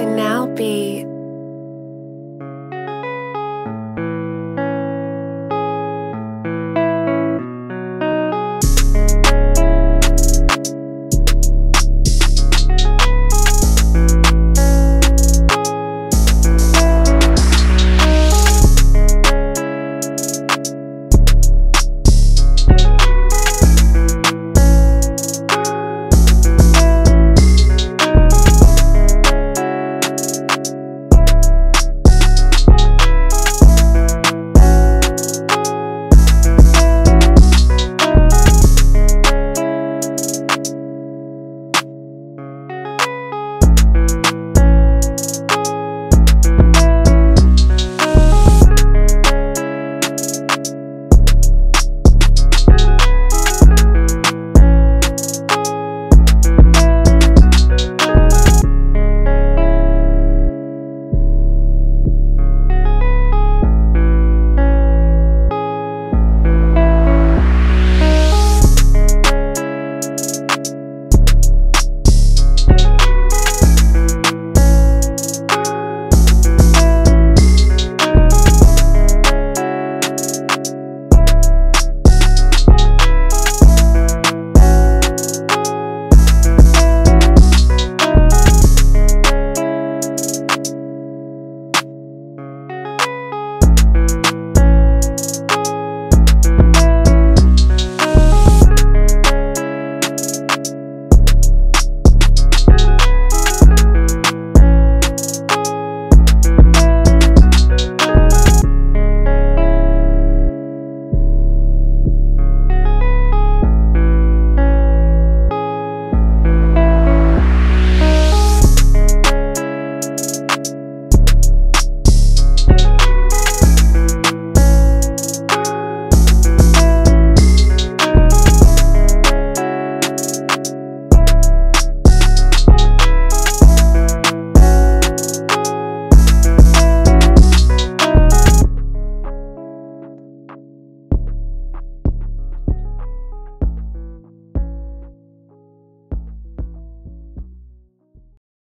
Can now be